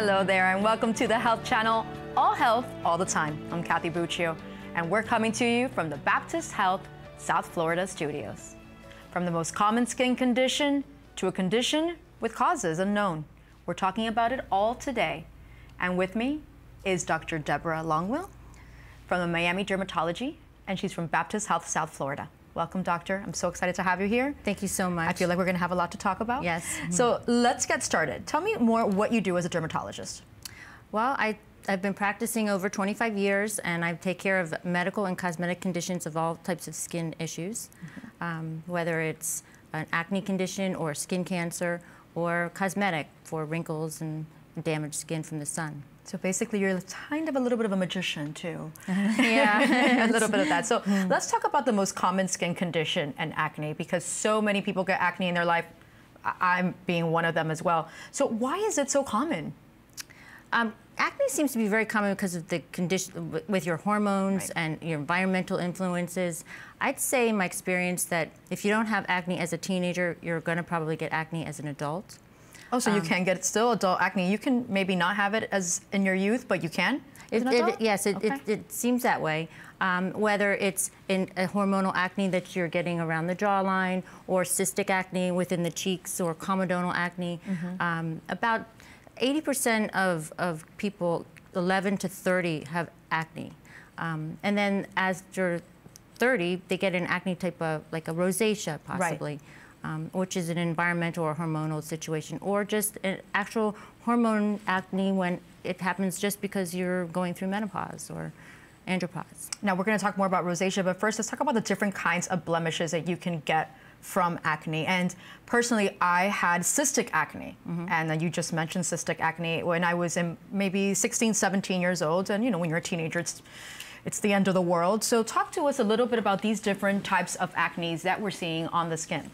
Hello there, and welcome to the Health Channel, all health, all the time. I'm Kathy Buccio, and we're coming to you from the Baptist Health South Florida studios. From the most common skin condition to a condition with causes unknown, we're talking about it all today. And with me is Dr. Deborah Longwill from the Miami Dermatology, and she's from Baptist Health South Florida. Welcome, doctor. I'm so excited to have you here. Thank you so much. I feel like we're going to have a lot to talk about. Yes. So let's get started. Tell me more what you do as a dermatologist. Well, I, I've been practicing over 25 years, and I take care of medical and cosmetic conditions of all types of skin issues, mm-hmm. um, whether it's an acne condition or skin cancer or cosmetic for wrinkles and damaged skin from the sun. So basically, you're kind of a little bit of a magician too. yeah, a little bit of that. So let's talk about the most common skin condition and acne, because so many people get acne in their life. I'm being one of them as well. So why is it so common? Um, acne seems to be very common because of the condition with your hormones right. and your environmental influences. I'd say in my experience that if you don't have acne as a teenager, you're going to probably get acne as an adult. Oh, so um, you can get it still adult acne. You can maybe not have it as in your youth, but you can? It, it, yes, it, okay. it, seems that way. Um, whether it's in a hormonal acne that you're getting around the jawline, or cystic acne within the cheeks, or comedonal acne, mm -hmm. um, about 80% of, of people 11 to 30 have acne. Um, and then as you're 30, they get an acne type of, like a rosacea possibly. Right um, which is an environmental or hormonal situation, or just an actual hormone acne when it happens just because you're going through menopause or andropause. Now, we're going to talk more about rosacea, but first, let's talk about the different kinds of blemishes that you can get from acne. And personally, I had cystic acne. Mm -hmm. And you just mentioned cystic acne when I was in maybe 16, 17 years old. And, you know, when you're a teenager, it's it's the end of the world. So talk to us a little bit about these different types of acnes that we're seeing on the skin.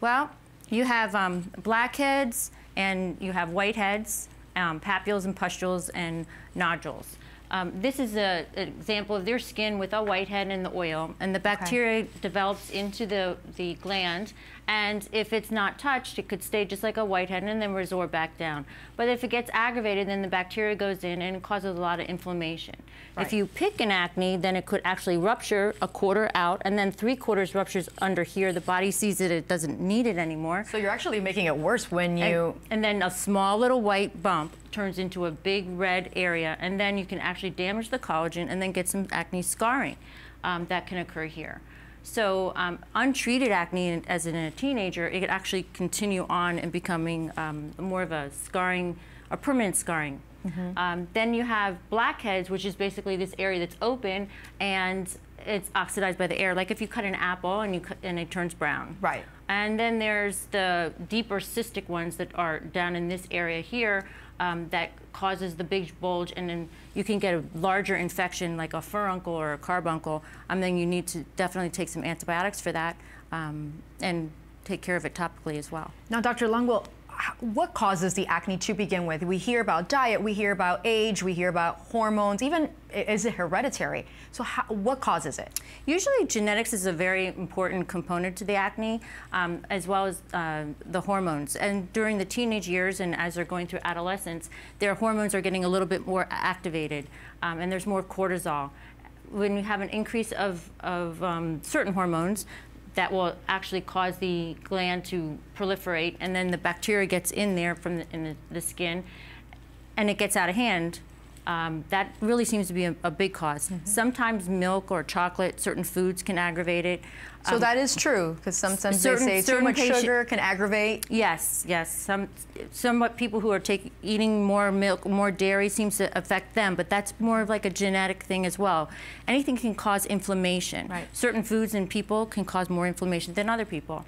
Well, you have um, blackheads and you have whiteheads, um, papules and pustules and nodules. Um, this is a, an example of their skin with a whitehead and the oil, and the bacteria okay. develops into the, the gland, and if it's not touched, it could stay just like a whitehead and then resort back down. But if it gets aggravated, then the bacteria goes in and causes a lot of inflammation. Right. If you pick an acne, then it could actually rupture a quarter out, and then three quarters ruptures under here. The body sees it, it doesn't need it anymore. So you're actually making it worse when you... And, and then a small little white bump turns into a big red area, and then you can actually damage the collagen and then get some acne scarring um, that can occur here. So um, untreated acne as in a teenager, it could actually continue on and becoming um, more of a scarring, a permanent scarring. Mm -hmm. um, then you have blackheads, which is basically this area that's open and it's oxidized by the air. Like if you cut an apple and you cut, and it turns brown. Right. And then there's the deeper cystic ones that are down in this area here um, that causes the big bulge, and then you can get a larger infection like a furuncle or a carbuncle. And then you need to definitely take some antibiotics for that um, and take care of it topically as well. Now, Dr. Longwill, what causes the acne to begin with? We hear about diet, we hear about age, we hear about hormones, even is it hereditary? So how, what causes it? Usually genetics is a very important component to the acne, um, as well as uh, the hormones. And during the teenage years and as they're going through adolescence, their hormones are getting a little bit more activated um, and there's more cortisol when you have an increase of, of um, certain hormones, that will actually cause the gland to proliferate, and then the bacteria gets in there from the, in the, the skin, and it gets out of hand. Um, that really seems to be a, a big cause. Mm -hmm. Sometimes milk or chocolate, certain foods can aggravate it. So um, that is true, because sometimes certain, they say too much sugar can aggravate. Yes, yes. Some, somewhat people who are take, eating more milk, more dairy seems to affect them, but that's more of like a genetic thing as well. Anything can cause inflammation. Right. Certain foods in people can cause more inflammation than other people.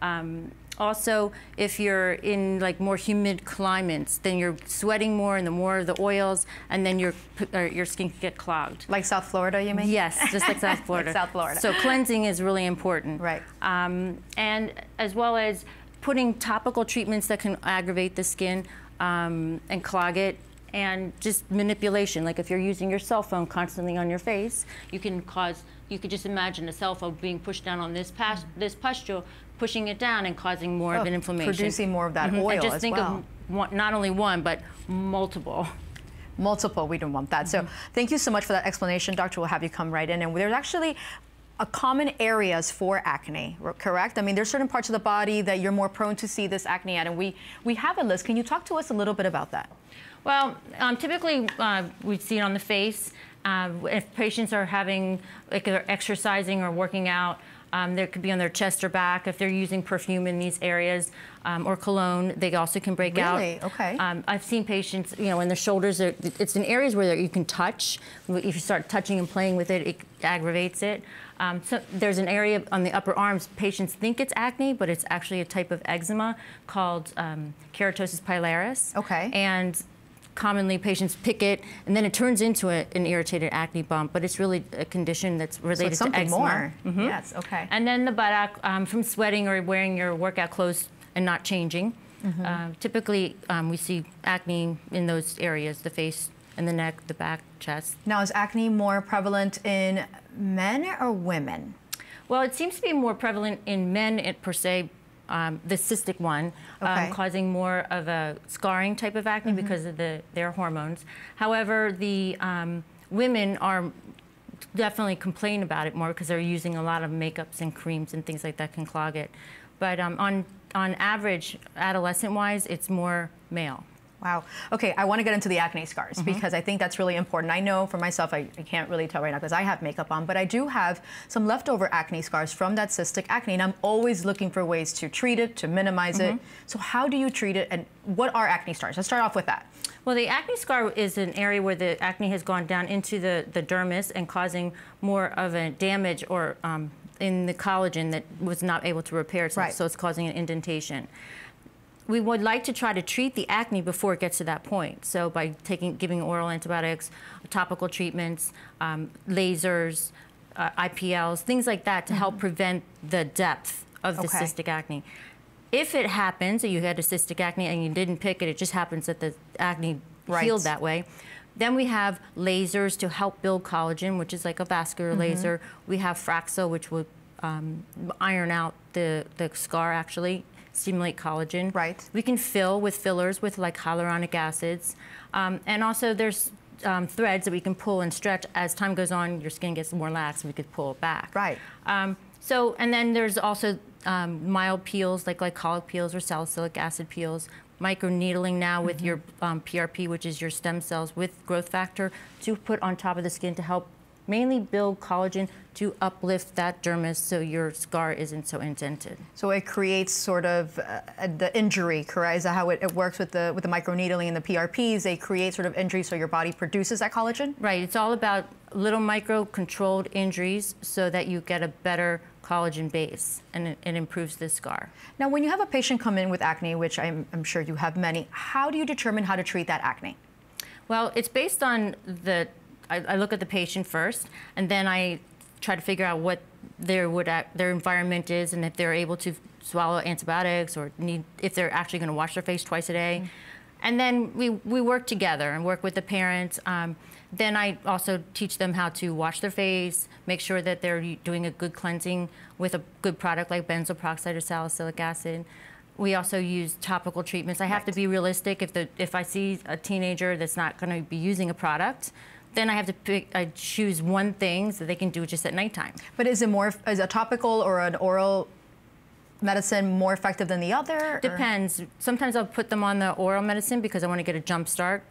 Um, also, if you're in like more humid climates, then you're sweating more and the more of the oils, and then your your skin can get clogged. Like South Florida, you mean? Yes, just like South Florida. like South Florida. So cleansing is really important. Right. Um, and as well as putting topical treatments that can aggravate the skin um, and clog it and just manipulation. Like if you're using your cell phone constantly on your face, you can cause, you could just imagine a cell phone being pushed down on this, pas this pustule, pushing it down and causing more oh, of an inflammation. Producing more of that mm -hmm. oil and just think well. of one, not only one, but multiple multiple, we don't want that. Mm -hmm. So mm-hmm. thank you so much for that explanation, Doctor. We'll have you come right in. And there's actually a common areas for acne, correct? I mean, there's certain parts of the body that you're more prone to see this acne at, and we, we have a list. Can you talk to us a little bit about that? Well, um, typically uh, we see it on the face. Uh, if patients are having, like they're exercising or working out, um, there could be on their chest or back if they're using perfume in these areas um, or cologne. They also can break really? out. Really? Okay. Um, I've seen patients, you know, in their shoulders. It's in areas where you can touch. If you start touching and playing with it, it aggravates it. Um, so there's an area on the upper arms. Patients think it's acne, but it's actually a type of eczema called um, keratosis pilaris. Okay. And commonly patients pick it, and then it turns into a, an irritated acne bump, but it's really a condition that's related so to eczema. more. Mm -hmm. Yes, okay. And then the buttock, um, from sweating or wearing your workout clothes and not changing. Mm -hmm. uh, typically, um, we see acne in those areas, the face and the neck, the back, chest. Now, is acne more prevalent in men or women? Well, it seems to be more prevalent in men per se, um, the cystic one, um, okay. um, causing more of a scarring type of acne mm -hmm. because of the, their hormones. However, the um, women are definitely complain about it more because they're using a lot of makeups and creams and things like that can clog it. But um, on, on average, adolescent-wise, it's more male. Wow. Okay, I want to get into the acne scars mm -hmm. because I think that's really important. I know for myself, I, I can't really tell right now because I have makeup on, but I do have some leftover acne scars from that cystic acne, and I'm always looking for ways to treat it, to minimize mm -hmm. it. Mm-hmm. So how do you treat it, and what are acne scars? Let's start off with that. Well, the acne scar is an area where the acne has gone down into the, the dermis and causing more of a damage or um, in the collagen that was not able to repair itself, right. so it's causing an indentation we would like to try to treat the acne before it gets to that point. So by taking, giving oral antibiotics, topical treatments, um, lasers, uh, IPLs, things like that to mm -hmm. help mm-hmm. prevent the depth of the okay. cystic acne. If it happens that you had a cystic acne and you didn't pick it, it just happens that the acne right. healed that way. Then we have lasers to help build collagen, which is like a vascular mm -hmm. laser. We have Fraxel, which will um, iron out the, the scar actually stimulate collagen. Right. We can fill with fillers with like hyaluronic acids. Um, and also there's um, threads that we can pull and stretch. As time goes on, your skin gets more lax and we could pull it back. Right. Um, so, and then there's also um, mild peels like glycolic peels or salicylic acid peels. Microneedling now with mm -hmm. your PRP, um, which is your stem cells with growth factor, to put on top of the skin to help mainly build collagen to uplift that dermis so your scar isn't so indented. So it creates sort of uh, the injury, correct? Is that how it, it, works with the with the microneedling and the PRPs? They create sort of injury so your body produces that collagen? Right. It's all about little micro controlled injuries so that you get a better collagen base and it, it, improves the scar. Now, when you have a patient come in with acne, which I'm, I'm sure you have many, how do you determine how to treat that acne? Well, it's based on the I, I look at the patient first, and then I try to figure out what their would their environment is, and if they're able to swallow antibiotics or need if they're actually going to wash their face twice a day. Mm. And then we, we work together and work with the parents. Um, then I also teach them how to wash their face, make sure that they're doing a good cleansing with a good product like benzoyl peroxide or salicylic acid. We also use topical treatments. I have right. to be realistic. If, the, if I see a teenager that's not going to be using a product, then I have to pick, I choose one thing so they can do it just at nighttime. But is it more, is a topical or an oral medicine more effective than the other? Depends. Or? Sometimes I'll put them on the oral medicine because I want to get a jump start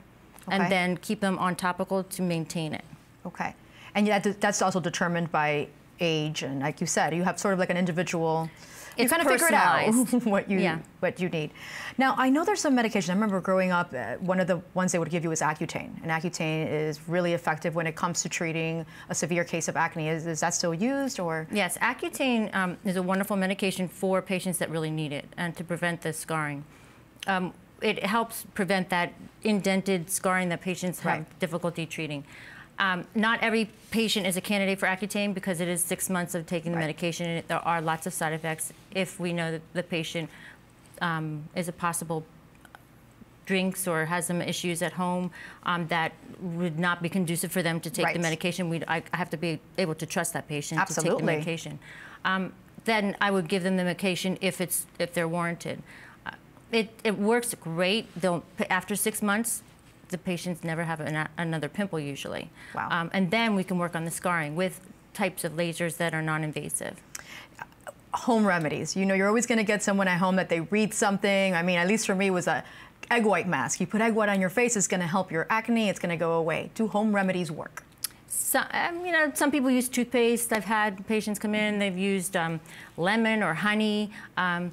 okay. and then keep them on topical to maintain it. Okay. And that, that's also determined by age and like you said, you have sort of like an individual you kind of figure it out what you yeah. what you need. Now I know there's some medication. I remember growing up, uh, one of the ones they would give you was Accutane, and Accutane is really effective when it comes to treating a severe case of acne. Is, is that still used or? Yes, Accutane um, is a wonderful medication for patients that really need it and to prevent the scarring. Um, it helps prevent that indented scarring that patients have right. difficulty treating. Um, not every patient is a candidate for Accutane because it is six months of taking the right. medication and there are lots of side effects if we know that the patient um, is a possible drinks or has some issues at home um, that would not be conducive for them to take right. the medication. we I, I, have to be able to trust that patient Absolutely. to take the medication. Um, then I would give them the medication if it's if they're warranted. Uh, it, it works great. They'll after six months, the patients never have an, another pimple usually. Wow. Um, and then we can work on the scarring with types of lasers that are non-invasive. Home remedies. You know, you're always going to get someone at home that they read something. I mean, at least for me, was a egg white mask. You put egg white on your face, it's going to help your acne. It's going to go away. Do home remedies work? So, um, you know, some people use toothpaste. I've had patients come in, they've used um, lemon or honey. Um,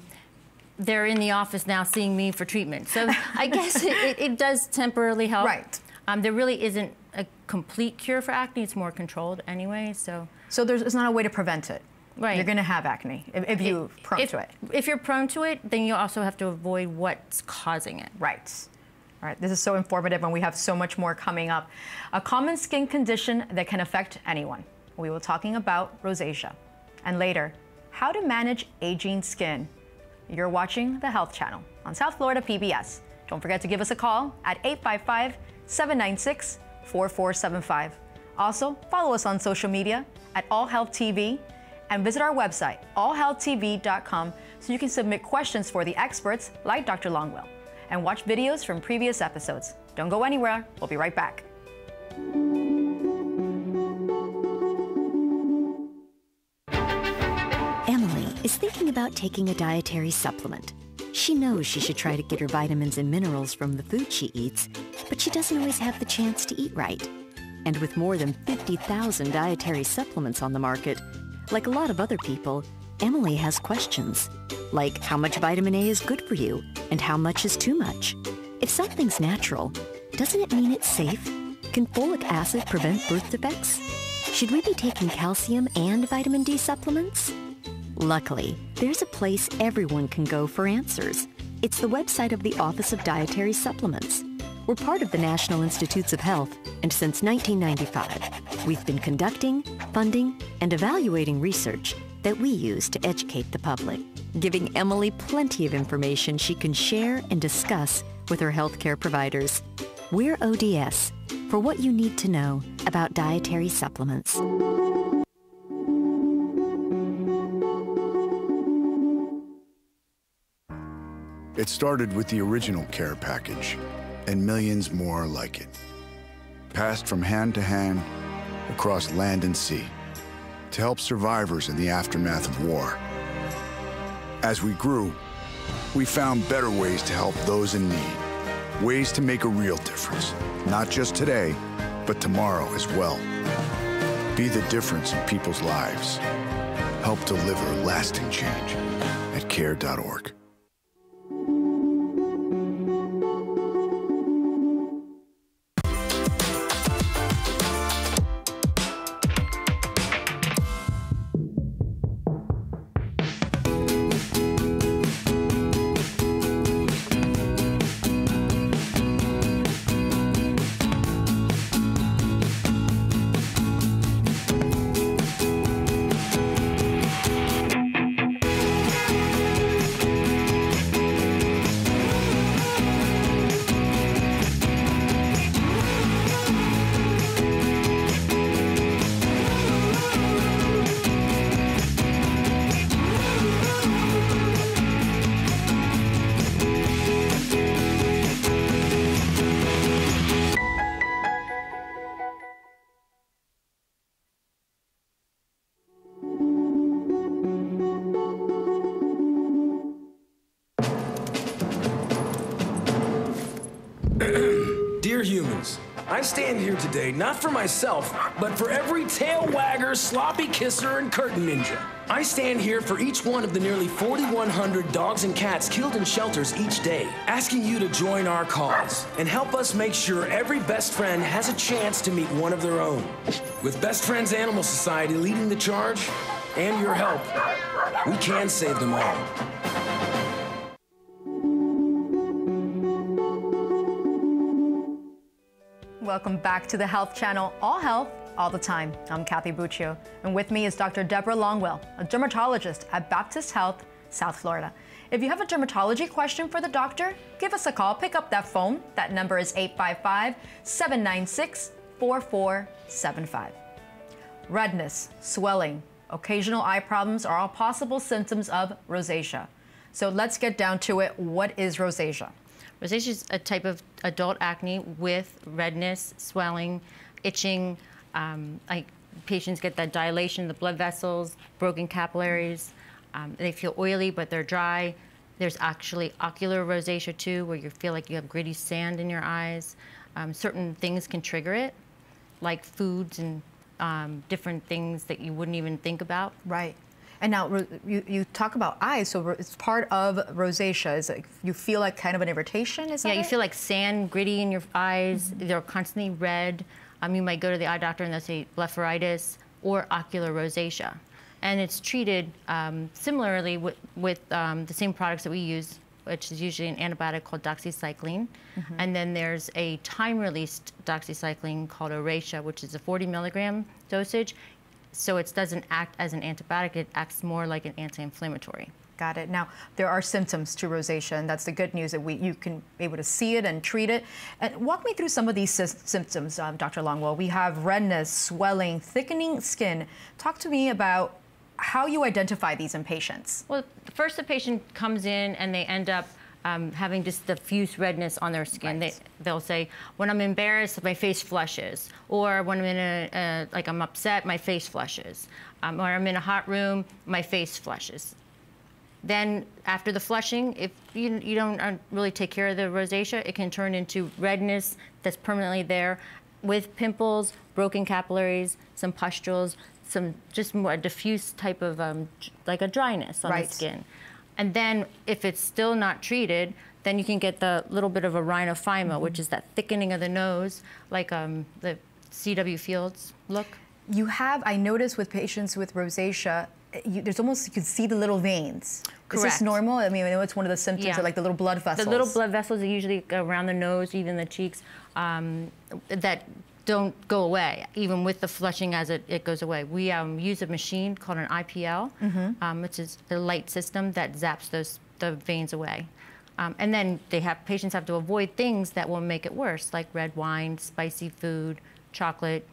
they're in the office now seeing me for treatment. So I guess it, it, does temporarily help. Right. Um, there really isn't a complete cure for acne. It's more controlled anyway. So. So there's it's not a way to prevent it. Right. You're going to have acne if, if you're prone if, to it. If you're prone to it, then you also have to avoid what's causing it. Right. All right, this is so informative, and we have so much more coming up. A common skin condition that can affect anyone. We were talking about rosacea. And later, how to manage aging skin. You're watching the Health Channel on South Florida PBS. Don't forget to give us a call at 855 796 4475. Also, follow us on social media at All Health TV and visit our website, allhealthtv.com, so you can submit questions for the experts like Dr. Longwill and watch videos from previous episodes. Don't go anywhere, we'll be right back. Is thinking about taking a dietary supplement. She knows she should try to get her vitamins and minerals from the food she eats, but she doesn't always have the chance to eat right. And with more than 50,000 dietary supplements on the market, like a lot of other people, Emily has questions, like how much vitamin A is good for you and how much is too much. If something's natural, doesn't it mean it's safe? Can folic acid prevent birth defects? Should we be taking calcium and vitamin D supplements? Luckily, there's a place everyone can go for answers. It's the website of the Office of Dietary Supplements. We're part of the National Institutes of Health, and since 1995, we've been conducting, funding, and evaluating research that we use to educate the public, giving Emily plenty of information she can share and discuss with her healthcare providers. We're ODS for what you need to know about dietary supplements. It started with the original care package and millions more like it. Passed from hand to hand across land and sea to help survivors in the aftermath of war. As we grew, we found better ways to help those in need, ways to make a real difference, not just today, but tomorrow as well. Be the difference in people's lives. Help deliver lasting change at care.org. stand here today not for myself, but for every tail wagger, sloppy kisser, and curtain ninja. I stand here for each one of the nearly 4,100 dogs and cats killed in shelters each day, asking you to join our cause and help us make sure every best friend has a chance to meet one of their own. With Best Friends Animal Society leading the charge and your help, we can save them all. Welcome back to the Health Channel, All Health, All the Time. I'm Kathy Buccio, and with me is Dr. Deborah Longwill, a dermatologist at Baptist Health, South Florida. If you have a dermatology question for the doctor, give us a call. Pick up that phone. That number is 855 796 4475. Redness, swelling, occasional eye problems are all possible symptoms of rosacea. So let's get down to it. What is rosacea? Rosacea is a type of adult acne with redness, swelling, itching. Um, like patients get that dilation, of the blood vessels, broken capillaries. Um, they feel oily, but they're dry. There's actually ocular rosacea too, where you feel like you have gritty sand in your eyes. Um, certain things can trigger it, like foods and um, different things that you wouldn't even think about. Right. And now you, you talk about eyes, so it's part of rosacea. Is it, you feel like kind of an irritation? Is yeah, you it? feel like sand, gritty in your eyes. Mm -hmm. They're constantly red. Um, you might go to the eye doctor and they'll say blepharitis or ocular rosacea. And it's treated um, similarly with, with um, the same products that we use, which is usually an antibiotic called doxycycline. Mm -hmm. And then there's a time-released doxycycline called Oracea, which is a 40 milligram dosage so it doesn't act as an antibiotic, it acts more like an anti-inflammatory. Got it. Now, there are symptoms to rosacea, and that's the good news that we, you can be able to see it and treat it. And walk me through some of these symptoms, um, Dr. Longwill. We have redness, swelling, thickening skin. Talk to me about how you identify these in patients. Well, first the patient comes in and they end up um, having just diffuse redness on their skin. Right. They, they'll say, when I'm embarrassed, my face flushes. Or when I'm in a, a like I'm upset, my face flushes. Um, or I'm in a hot room, my face flushes. Then after the flushing, if you, you don't uh, really take care of the rosacea, it can turn into redness that's permanently there with pimples, broken capillaries, some pustules, some just more diffuse type of um, like a dryness on right. the skin. And then if it's still not treated, then you can get the little bit of a rhinophyma, mm -hmm. which is that thickening of the nose, like um, the C.W. Fields look. You have, I noticed with patients with rosacea, you, there's almost, you can see the little veins. Correct. Is this normal? I mean, I know it's one of the symptoms, yeah. like the little blood vessels. The little blood vessels are usually around the nose, even the cheeks, um, that don't go away, even with the flushing as it, it goes away. We um, use a machine called an IPL, mm -hmm. um, which is a light system that zaps those the veins away. Um, and then they have patients have to avoid things that will make it worse, like red wine, spicy food, chocolate,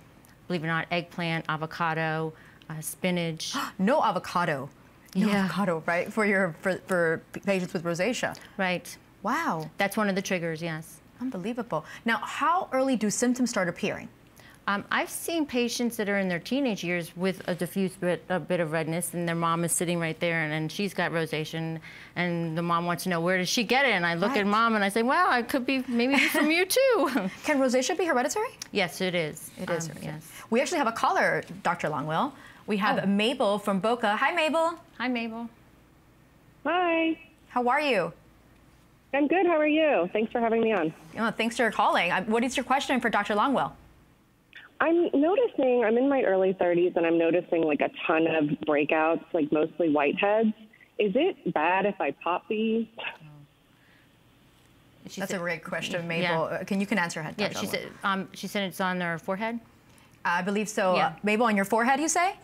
believe it or not, eggplant, avocado, uh, spinach. no avocado. No yeah. avocado, right? For your for, for patients with rosacea. Right. Wow. That's one of the triggers, yes. Unbelievable. Now, how early do symptoms start appearing? Um, I've seen patients that are in their teenage years with a diffuse bit, a bit of redness, and their mom is sitting right there, and, and she's got rosacea, and the mom wants to know where did she get it, and I look right. at mom and I say, well, it could be maybe from you too. Can rosacea be hereditary? Yes, it is. It is. Um, yes. We actually have a caller, Dr. Longwill. We have oh. Mabel from Boca. Hi, Mabel. Hi, Mabel. Hi. How are you? I'm good. How are you? Thanks for having me on. Oh, thanks for calling. What is your question for Dr. Longwill? I'm noticing, I'm in my early 30s and I'm noticing like a ton of breakouts, like mostly whiteheads. Is it bad if I pop these? She That's said, a great question, Mabel. Yeah. Uh, can you can answer her? Yeah, she said, um, she said it's on her forehead? I believe so. Yeah. Uh, Mabel, on your forehead, you say?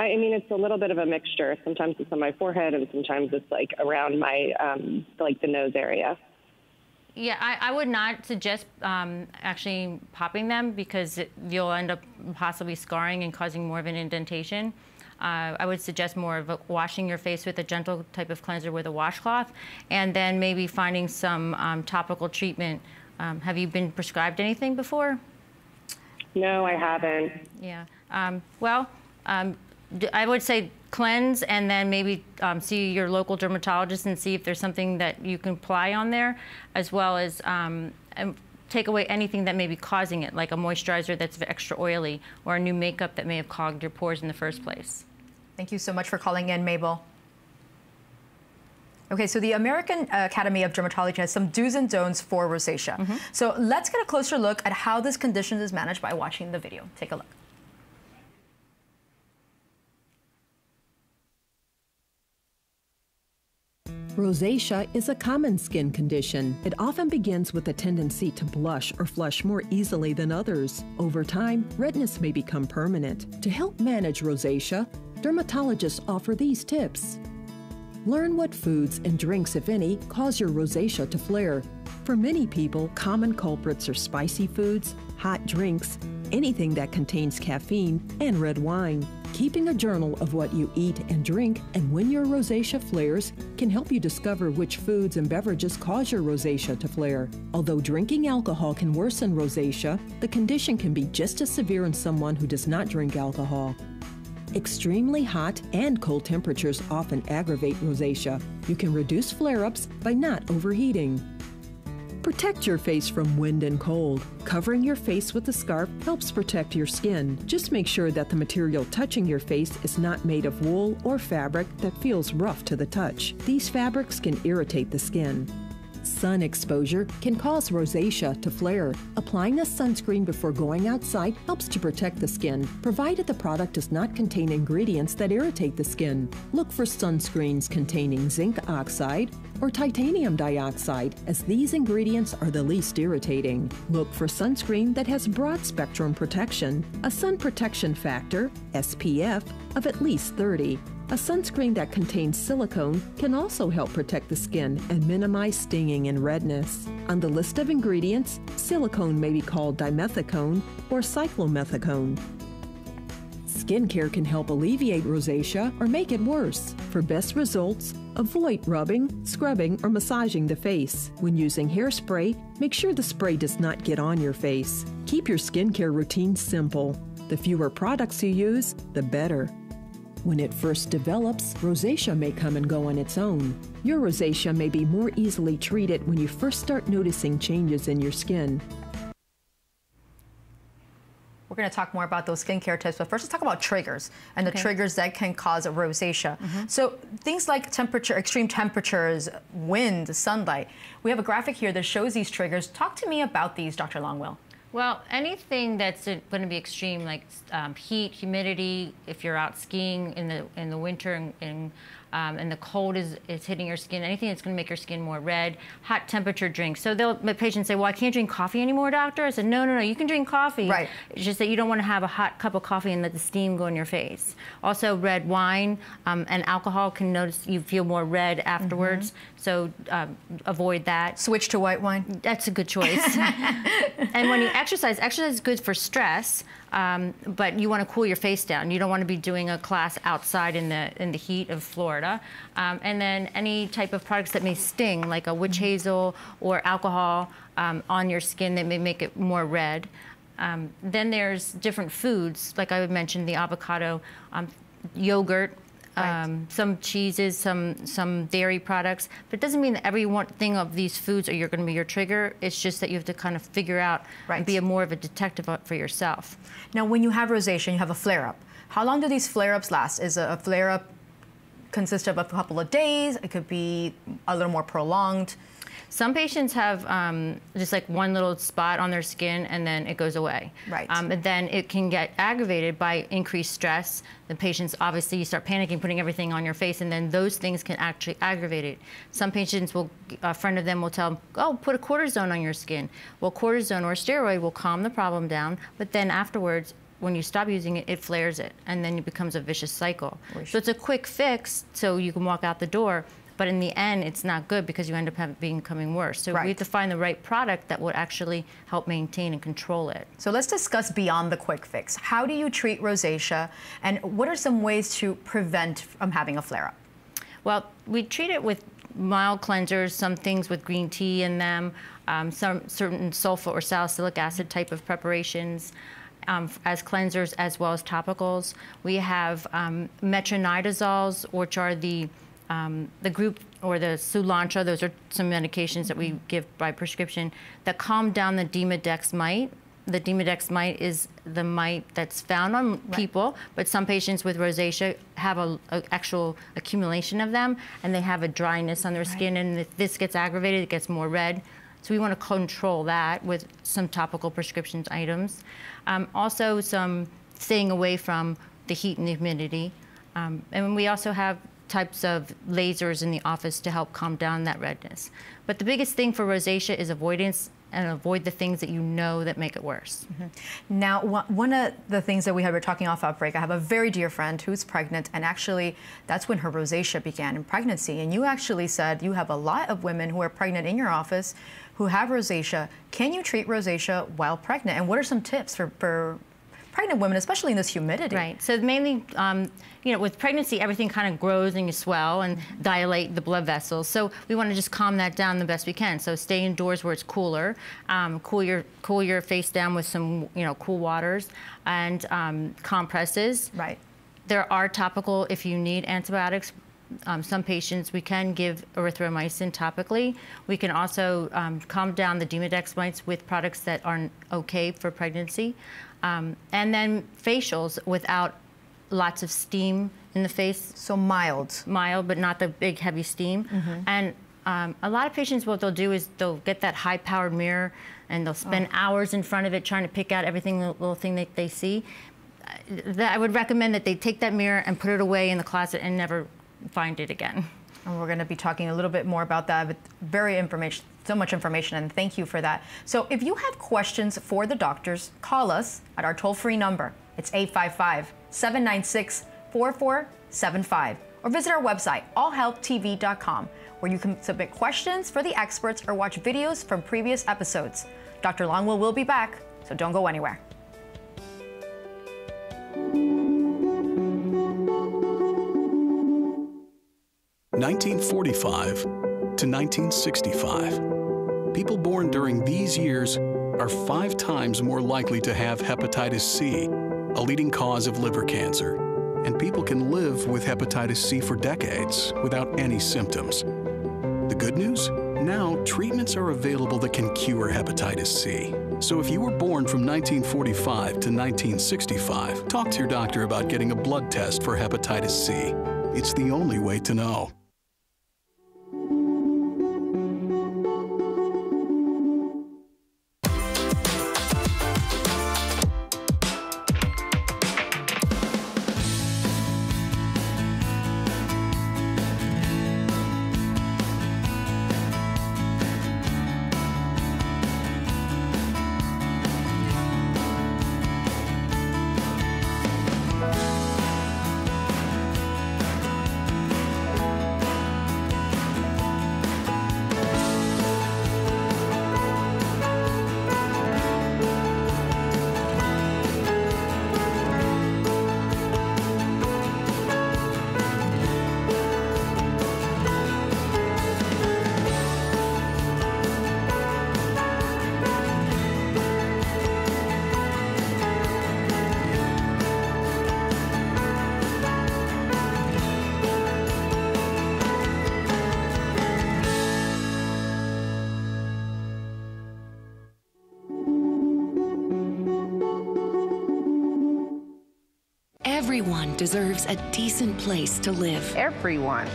I mean, it's a little bit of a mixture. Sometimes it's on my forehead, and sometimes it's like around my um, like the nose area. Yeah, I, I would not suggest um, actually popping them because it, you'll end up possibly scarring and causing more of an indentation. Uh, I would suggest more of a, washing your face with a gentle type of cleanser with a washcloth, and then maybe finding some um, topical treatment. Um, have you been prescribed anything before? No, I haven't. Yeah. Um, well, um, I would say cleanse and then maybe um, see your local dermatologist and see if there's something that you can apply on there, as well as um, take away anything that may be causing it, like a moisturizer that's extra oily or a new makeup that may have clogged your pores in the first place. Thank you so much for calling in, Mabel. Okay, so the American Academy of Dermatology has some do's and don'ts for rosacea. Mm -hmm. So let's get a closer look at how this condition is managed by watching the video. Take a look. Rosacea is a common skin condition. It often begins with a tendency to blush or flush more easily than others. Over time, redness may become permanent. To help manage rosacea, dermatologists offer these tips. Learn what foods and drinks, if any, cause your rosacea to flare. For many people, common culprits are spicy foods, hot drinks, anything that contains caffeine, and red wine. Keeping a journal of what you eat and drink and when your rosacea flares can help you discover which foods and beverages cause your rosacea to flare. Although drinking alcohol can worsen rosacea, the condition can be just as severe in someone who does not drink alcohol. Extremely hot and cold temperatures often aggravate rosacea. You can reduce flare ups by not overheating. Protect your face from wind and cold. Covering your face with a scarf helps protect your skin. Just make sure that the material touching your face is not made of wool or fabric that feels rough to the touch. These fabrics can irritate the skin. Sun exposure can cause rosacea to flare. Applying a sunscreen before going outside helps to protect the skin, provided the product does not contain ingredients that irritate the skin. Look for sunscreens containing zinc oxide or titanium dioxide, as these ingredients are the least irritating. Look for sunscreen that has broad spectrum protection, a sun protection factor, SPF, of at least 30. A sunscreen that contains silicone can also help protect the skin and minimize stinging and redness. On the list of ingredients, silicone may be called dimethicone or cyclomethicone. Skincare can help alleviate rosacea or make it worse. For best results, avoid rubbing, scrubbing, or massaging the face. When using hairspray, make sure the spray does not get on your face. Keep your skincare routine simple. The fewer products you use, the better. When it first develops, rosacea may come and go on its own. Your rosacea may be more easily treated when you first start noticing changes in your skin. We're going to talk more about those skincare tips, but first let's talk about triggers and the triggers that can cause rosacea. Mm -hmm. So things like temperature, extreme temperatures, wind, sunlight. We have a graphic here that shows these triggers. Talk to me about these, Dr. Longwill. Well, anything that's going to be extreme, like um, heat, humidity, if you're out skiing in the in the winter and, and um, and the cold is, is hitting your skin, anything that's going to make your skin more red, hot temperature drinks. So they'll, my patients say, well, I can't drink coffee anymore, doctor. I said, no, no, no, you can drink coffee. Right. It's just that you don't want to have a hot cup of coffee and let the steam go in your face. Also, red wine um, and alcohol can notice you feel more red afterwards. Mm -hmm. So um, avoid that. Switch to white wine. That's a good choice. and when you exercise, exercise is good for stress. Um, but you want to cool your face down. You don't want to be doing a class outside in the in the heat of Florida. Um, and then any type of products that may sting, like a witch mm-hmm. hazel or alcohol um, on your skin that may make it more red. Um, then there's different foods, like I mentioned, the avocado, um, yogurt, Right. Um, some cheeses, some some dairy products. But it doesn't mean that every one thing of these foods are you're going to be your trigger. It's just that you have to kind of figure out right. and be a more of a detective for yourself. Now, when you have rosacea, you have a flare-up. How long do these flare-ups last? Is a flare-up consist of a couple of days? It could be a little more prolonged. Some patients have um, just like one little spot on their skin and then it goes away. Right. Um, and then it can get aggravated by increased stress. The patients, obviously, you start panicking, putting everything on your face, and then those things can actually aggravate it. Some patients will, a friend of them will tell them, oh, put a cortisone on your skin. Well, cortisone or steroid will calm the problem down, but then afterwards, when you stop using it, it flares it, and then it becomes a vicious cycle. So it's a quick fix, so you can walk out the door, but in the end, it's not good because you end up having, becoming worse. So right. we have to find the right product that would actually help maintain and control it. So let's discuss beyond the quick fix. How do you treat rosacea, and what are some ways to prevent from having a flare-up? Well, we treat it with mild cleansers, some things with green tea in them, um, some certain sulfa or salicylic acid type of preparations. Um, as cleansers as well as topicals. We have um, metronidazoles, which are the um, the group or the Soolantra, those are some medications that we give by prescription that calm down the Demodex mite. The Demodex mite is the mite that's found on right. people, but some patients with rosacea have a, a, actual accumulation of them, and they have a dryness on their right. skin. And if this gets aggravated, it gets more red. So we want to control that with some topical prescription items. Um, also, some staying away from the heat and the humidity. Um, and we also have types of lasers in the office to help calm down that redness. But the biggest thing for rosacea is avoidance and avoid the things that you know that make it worse. Mm-hmm. Now, one of the things that we had, we were talking off outbreak, I have a very dear friend who's pregnant, and actually that's when her rosacea began in pregnancy. And you actually said you have a lot of women who are pregnant in your office who have rosacea. Can you treat rosacea while pregnant? And what are some tips for, for pregnant women, especially in this humidity. Right. So mainly, um, you know, with pregnancy, everything kind of grows and you swell and dilate the blood vessels. So we want to just calm that down the best we can. So stay indoors where it's cooler. Um, cool your cool your face down with some, you know, cool waters and um, compresses. Right. There are topical if you need antibiotics. Um, some patients, we can give erythromycin topically. We can also um, calm down the Demodex mites with products that aren't okay for pregnancy. Um, and then facials without lots of steam in the face. So mild. Mild, but not the big heavy steam. Mm -hmm. And um, a lot of patients, what they'll do is they'll get that high-powered mirror and they'll spend oh. hours in front of it trying to pick out everything, little thing that they see. That I would recommend that they take that mirror and put it away in the closet and never find it again. And we're going to be talking a little bit more about that, but very information, so much information, and thank you for that. So if you have questions for the doctors, call us at our toll-free number. It's 855-796-4475. Or visit our website, allhealthtv.com, where you can submit questions for the experts or watch videos from previous episodes. Dr. Longwill will be back, so don't go anywhere. 1945 to 1965. People born during these years are five times more likely to have hepatitis C, a leading cause of liver cancer. And people can live with hepatitis C for decades without any symptoms. The good news? Now, treatments are available that can cure hepatitis C. So if you were born from 1945 to 1965, talk to your doctor about getting a blood test for hepatitis C. It's the only way to know. Deserves a decent place to live. Everyone.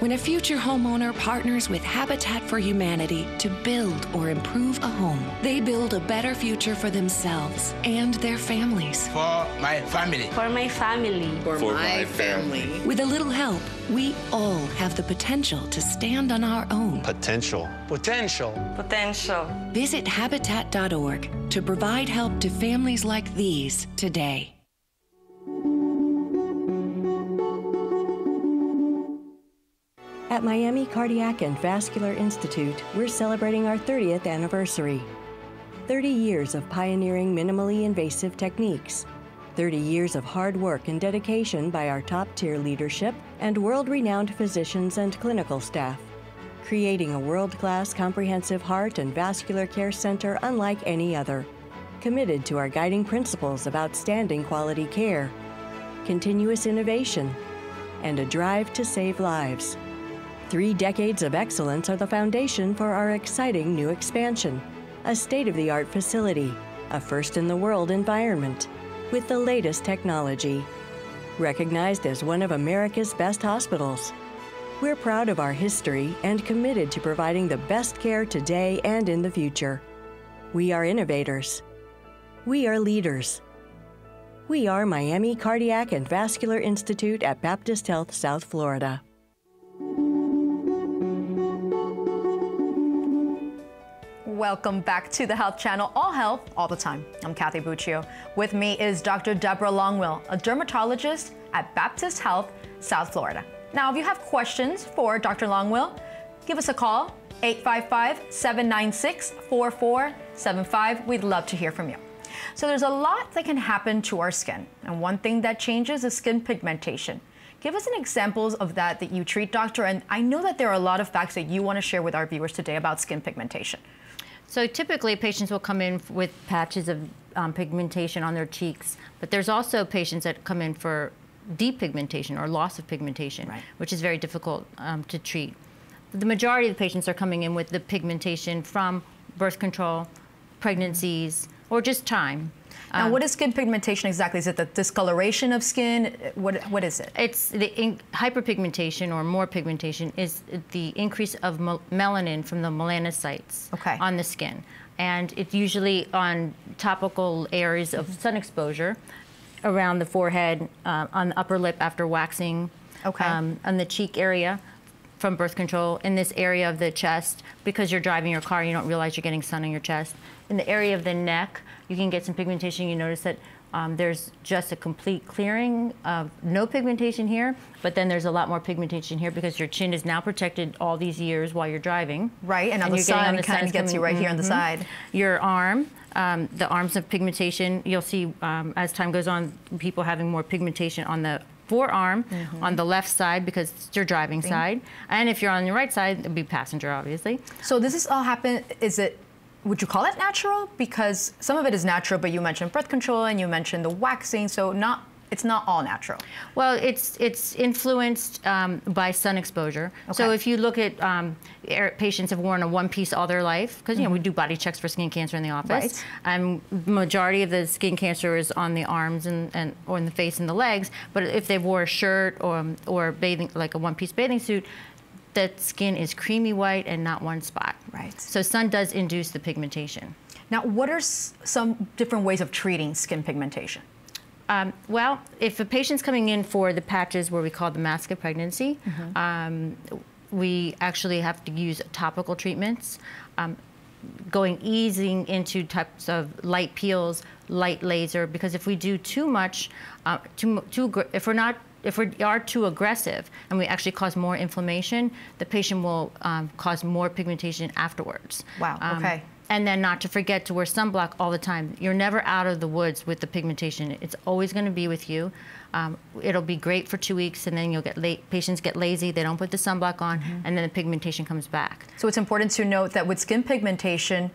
When a future homeowner partners with Habitat for Humanity to build or improve a home, they build a better future for themselves and their families. For my family. For my family. For, for my, my family. family. With a little help, we all have the potential to stand on our own. Potential. Potential. Potential. Visit Habitat.org to provide help to families like these today. At Miami Cardiac and Vascular Institute, we're celebrating our 30th anniversary. 30 years of pioneering minimally invasive techniques. 30 years of hard work and dedication by our top tier leadership and world renowned physicians and clinical staff. Creating a world class comprehensive heart and vascular care center unlike any other. Committed to our guiding principles of outstanding quality care, continuous innovation, and a drive to save lives. Three decades of excellence are the foundation for our exciting new expansion. A state of the art facility, a first in the world environment, with the latest technology. Recognized as one of America's best hospitals. We're proud of our history and committed to providing the best care today and in the future. We are innovators. We are leaders. We are Miami Cardiac and Vascular Institute at Baptist Health, South Florida. Welcome back to the Health Channel, all health, all the time. I'm Kathy Buccio. With me is Dr. Deborah Longwill, a dermatologist at Baptist Health, South Florida. Now, if you have questions for Dr. Longwill, give us a call, 855-796-4475. We'd love to hear from you. So there's a lot that can happen to our skin, and one thing that changes is skin pigmentation. Give us an examples of that that you treat, doctor, and I know that there are a lot of facts that you want to share with our viewers today about skin pigmentation. So typically patients will come in with patches of um, pigmentation on their cheeks, but there's also patients that come in for depigmentation or loss of pigmentation, right. which is very difficult um, to treat. The majority of the patients are coming in with the pigmentation from birth control, pregnancies, or just time. Now, um, what is skin pigmentation exactly? Is it the discoloration of skin? What, what is it? It's the hyperpigmentation or more pigmentation is the increase of melanin from the melanocytes okay. on the skin. And it's usually on topical areas of sun exposure, around the forehead, uh, on the upper lip after waxing, okay. um, on the cheek area from birth control, in this area of the chest, because you're driving your car, you don't realize you're getting sun on your chest. In the area of the neck, you can get some pigmentation. You notice that um, there's just a complete clearing of no pigmentation here, but then there's a lot more pigmentation here because your chin is now protected all these years while you're driving. Right, and, and on the side, on the kind of gets coming, you right mm -hmm. here on the mm-hmm. side. Your arm, um, the arms of pigmentation, you'll see um, as time goes on, people having more pigmentation on the forearm mm -hmm. on the left side because it's your driving side. And if you're on your right side, it'd be passenger, obviously. So this is all happen, is it would you call it natural? Because some of it is natural, but you mentioned birth control and you mentioned the waxing, so not it's not all natural. Well, it's it's influenced um, by sun exposure. Okay. So if you look at um, patients have worn a one piece all their life because you know we mm-hmm. do body checks for skin cancer in the office. Right. And majority of the skin cancer is on the arms and, and or in the face and the legs. But if they wore a shirt or or bathing like a one piece bathing suit, that skin is creamy white and not one spot. Right. So sun does induce the pigmentation. Now, what are some different ways of treating skin pigmentation? Um, well, if a patient's coming in for the patches where we call the mask of pregnancy, mm -hmm. um, we actually have to use topical treatments. Um, going easing into types of light peels, light laser, because if we do too much, uh, too, too, if we're not if we are too aggressive and we actually cause more inflammation, the patient will um, cause more pigmentation afterwards. Wow, um, okay. And then not to forget to wear sunblock all the time. You're never out of the woods with the pigmentation. It's always going to be with you. Um, it'll be great for two weeks, and then you'll get late. Patients get lazy. They don't put the sunblock on, mm -hmm. and then the pigmentation comes back. So it's important to note that with skin pigmentation,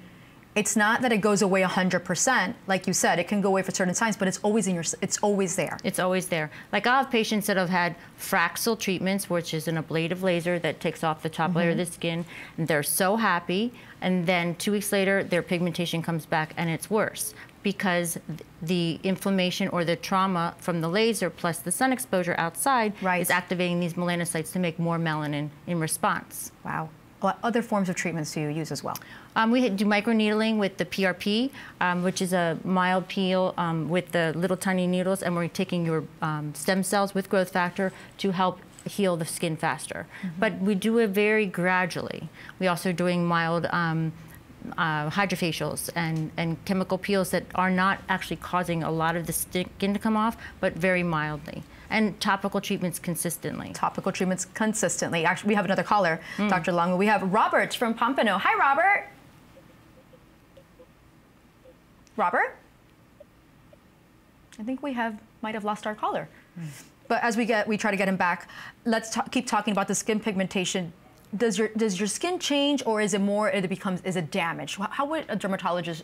it's not that it goes away 100%. Like you said, it can go away for certain times, but it's always in your, it's always there. It's always there. Like I have patients that have had Fraxel treatments, which is an ablative laser that takes off the top mm -hmm. layer of mm-hmm. the skin, and they're so happy. And then two weeks later, their pigmentation comes back and it's worse because the inflammation or the trauma from the laser plus the sun exposure outside right. is activating these melanocytes to make more melanin in response. Wow. What other forms of treatments do you use as well? Um, we do microneedling with the PRP, um, which is a mild peel um, with the little tiny needles, and we're taking your um, stem cells with growth factor to help heal the skin faster. Mm -hmm. But we do it very gradually. We also are doing mild um, uh, hydrofacials and, and chemical peels that are not actually causing a lot of the skin to come off, but very mildly and topical treatments consistently. Topical treatments consistently. Actually, we have another caller, mm. Dr. Long. We have Robert from Pompano. Hi, Robert. Robert? I think we have might have lost our caller. Mm. But as we get, we try to get him back. Let's keep talking about the skin pigmentation. Does your does your skin change, or is it more? It becomes is it damaged? How would a dermatologist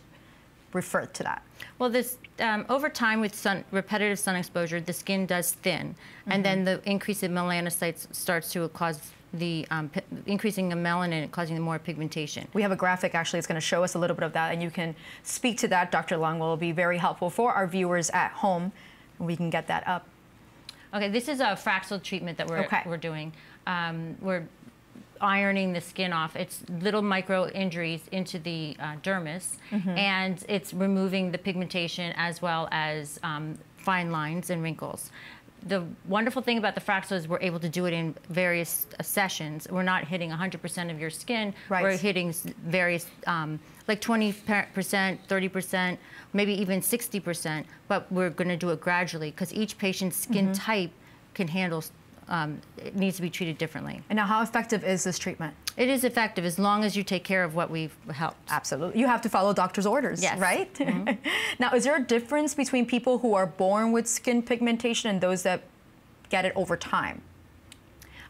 refer to that? Well, this um, over time with sun, repetitive sun exposure, the skin does thin, mm -hmm. and then mm-hmm. the increase in melanocytes starts to cause the um, increasing the melanin causing the more pigmentation. We have a graphic actually it's going to show us a little bit of that and you can speak to that Dr. Long will be very helpful for our viewers at home we can get that up. Okay, this is a Fraxel treatment that we're, okay. we're doing. Um, we're ironing the skin off. It's little micro injuries into the uh, dermis, mm -hmm. and it's removing the pigmentation as well as um, fine lines and wrinkles. the wonderful thing about the Fraxel is we're able to do it in various uh, sessions. We're not hitting 100% of your skin. Right. We're hitting various, um, like 20%, 30%, maybe even 60%, but we're going to do it gradually because each patient's skin mm -hmm. type can handle um, it needs to be treated differently. And now, how effective is this treatment? It is effective as long as you take care of what we've helped. Absolutely. You have to follow doctor's orders, yes. right? Mm -hmm. now, is there a difference between people who are born with skin pigmentation and those that get it over time?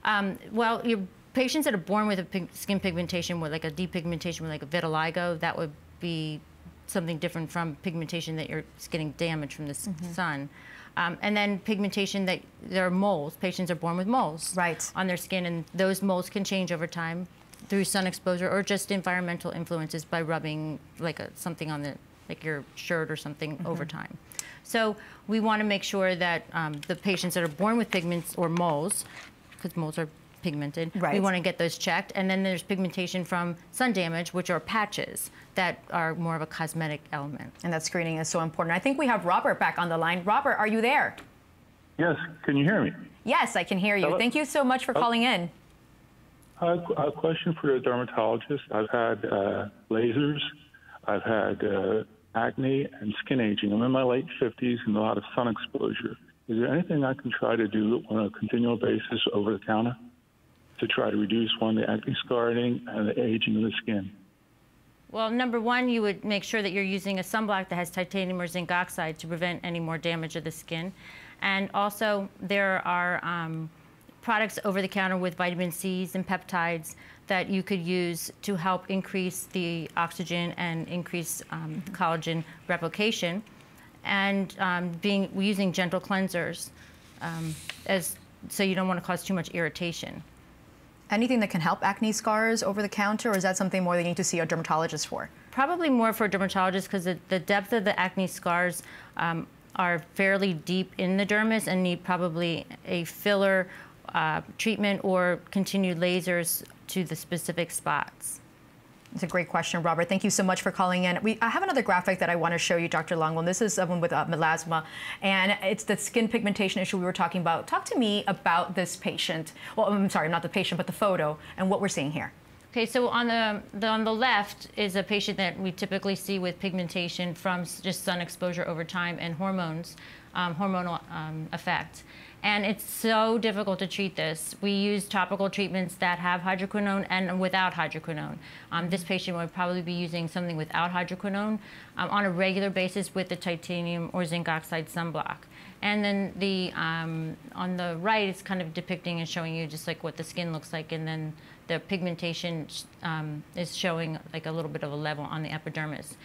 Um, well, your patients that are born with a pig skin pigmentation, with like a depigmentation, with like a vitiligo, that would be something different from pigmentation that you're getting damage from the mm -hmm. sun. Um, and then pigmentation that there are moles. Patients are born with moles right. on their skin, and those moles can change over time through sun exposure or just environmental influences by rubbing like a, something on the like your shirt or something mm -hmm. over time. So we want to make sure that um, the patients that are born with pigments or moles, because moles are pigmented. Right. We want to get those checked. And then there's pigmentation from sun damage, which are patches that are more of a cosmetic element. And that screening is so important. I think we have Robert back on the line. Robert, are you there? Yes. Can you hear me? Yes, I can hear you. Hello? Thank you so much for oh. calling in. Uh, a question for the dermatologist. I've had uh, lasers, I've had uh, acne and skin aging. I'm in my late 50s and a lot of sun exposure. Is there anything I can try to do on a continual basis over the counter? To try to reduce one, the acne scarring and the aging of the skin? Well, number one, you would make sure that you're using a sunblock that has titanium or zinc oxide to prevent any more damage of the skin. And also, there are um, products over the counter with vitamin C's and peptides that you could use to help increase the oxygen and increase um, collagen replication. And um, being using gentle cleansers um, as so you don't want to cause too much irritation anything that can help acne scars over the counter, or is that something more they need to see a dermatologist for? Probably more for a dermatologist because the, the, depth of the acne scars um, are fairly deep in the dermis and need probably a filler uh, treatment or continued lasers to the specific spots. It's a great question, Robert. Thank you so much for calling in. We, I have another graphic that I want to show you, Dr. Longwill. This is someone with uh, melasma, and it's the skin pigmentation issue we were talking about. Talk to me about this patient. Well, I'm sorry, not the patient, but the photo and what we're seeing here. Okay, so on the, the, on the left is a patient that we typically see with pigmentation from just sun exposure over time and hormones, um, hormonal um, effect. And it's so difficult to treat this. We use topical treatments that have hydroquinone and without hydroquinone. Um, this patient would probably be using something without hydroquinone um, on a regular basis with the titanium or zinc oxide sunblock. And then the um, on the right, it's kind of depicting and showing you just like what the skin looks like, and then the pigmentation um, is showing like a little bit of a level on the epidermis.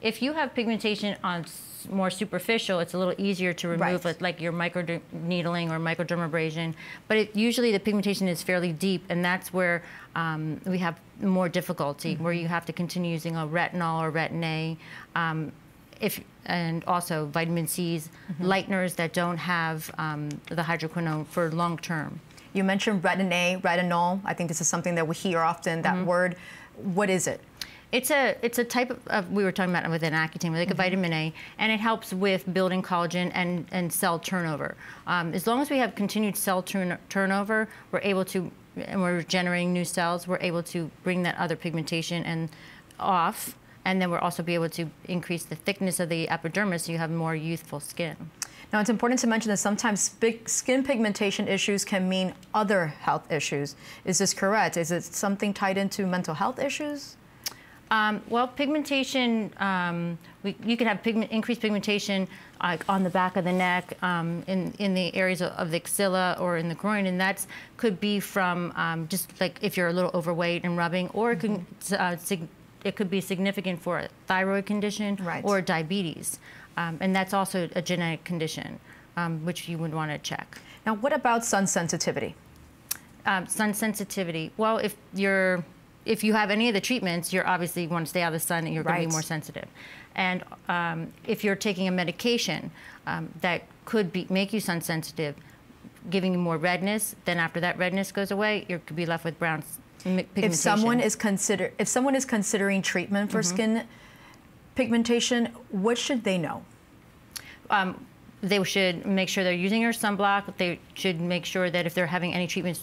If you have pigmentation on more superficial, it's a little easier to remove right. like your microneedling or microdermabrasion. But it, usually the pigmentation is fairly deep, and that's where um, we have more difficulty, mm -hmm. where you have to continue using a retinol or retin A. Um, if, and also vitamin C's, mm -hmm. lighteners that don't have um, the hydroquinone for long term. You mentioned retin A, retinol. I think this is something that we hear often, that mm -hmm. word. What is it? It's a it's a type of, we were talking about with an Accutane, like mm -hmm. a mm-hmm. vitamin A, and it helps with building collagen and and cell turnover. Um, as long as we have continued cell turn turnover, we're able to and we're generating new cells. We're able to bring that other pigmentation and off, and then we'll also be able to increase the thickness of the epidermis, so you have more youthful skin. Now, it's important to mention that sometimes skin pigmentation issues can mean other health issues. Is this correct? Is it something tied into mental health issues? Um, well, pigmentation, um, we, you can have pigment, increased pigmentation uh, on the back of the neck, um, in, in the areas of, of, the axilla or in the groin, and that could be from um, just like if you're a little overweight and rubbing, or it, can, mm-hmm. uh, it could be significant for a thyroid condition right. or diabetes. Um, and that's also a genetic condition, um, which you would want to check. Now, what about sun sensitivity? sun sensitivity. Well, if you're if you have any of the treatments, you're obviously want to stay out of the sun and you're right. going to be more sensitive. And um, if you're taking a medication um, that could be, make you sun sensitive, giving you more redness, then after that redness goes away, you could be left with brown pigmentation. If someone is consider if someone is considering treatment for mm -hmm. skin pigmentation, what should they know? Um, they should make sure they're using their sunblock. They should make sure that if they're having any treatments,